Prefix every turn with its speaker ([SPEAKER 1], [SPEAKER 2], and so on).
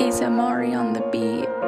[SPEAKER 1] is Amari on the beat.